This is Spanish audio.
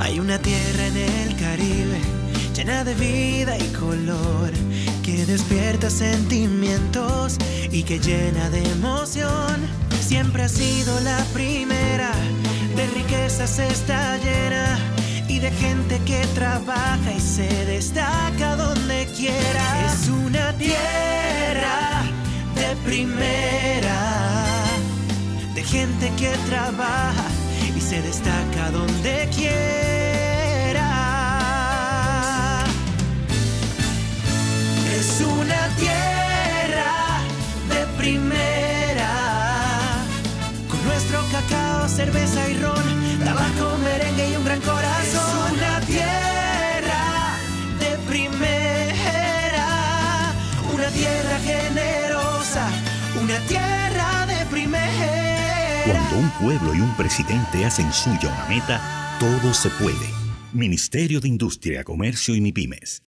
Hay una tierra en el Caribe llena de vida y color que despierta sentimientos y que llena de emoción. Siempre ha sido la primera, de riquezas está llena y de gente que trabaja y se destaca donde quiera. Es una tierra de primera, de gente que trabaja y se destaca primera, con nuestro cacao, cerveza y ron, tabaco, merengue y un gran corazón. Es una tierra de primera, una tierra generosa, una tierra de primera. Cuando un pueblo y un presidente hacen suya una meta, todo se puede. Ministerio de Industria, Comercio y MIPIMES.